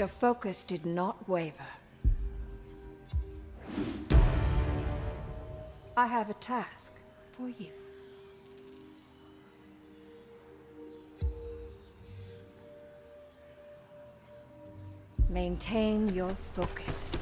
Your focus did not waver. I have a task for you. Maintain your focus.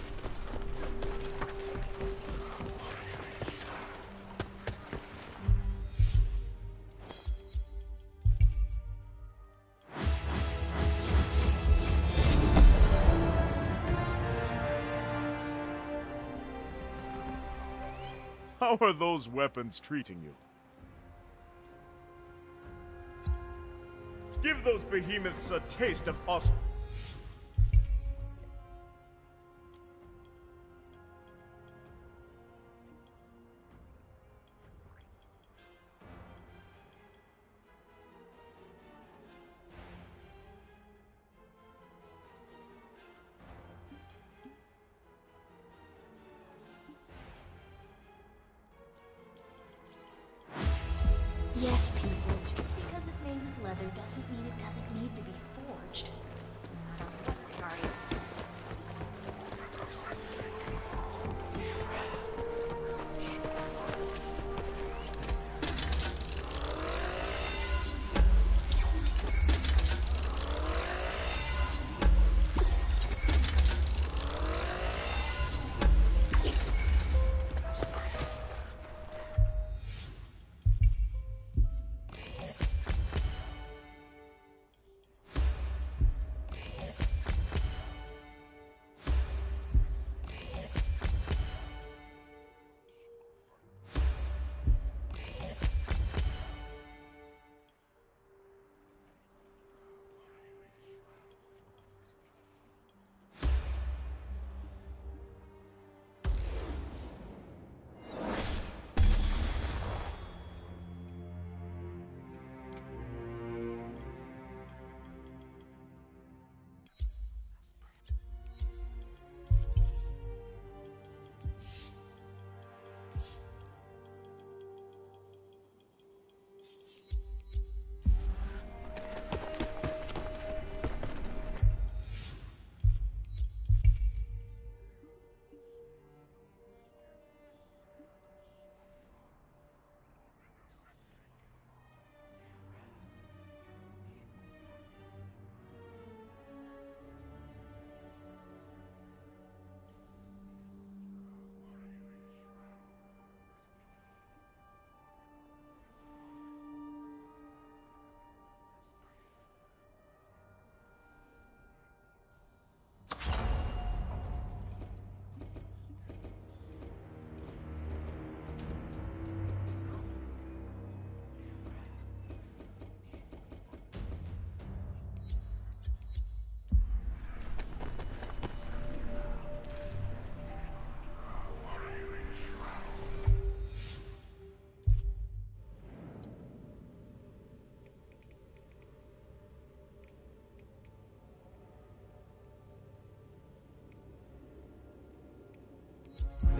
Are those weapons treating you? Give those behemoths a taste of us. Yes, people, just because it's made with leather doesn't mean it doesn't need to be forged. No matter what Dario says.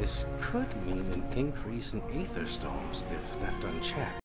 This could mean an increase in Aether Stones if left unchecked.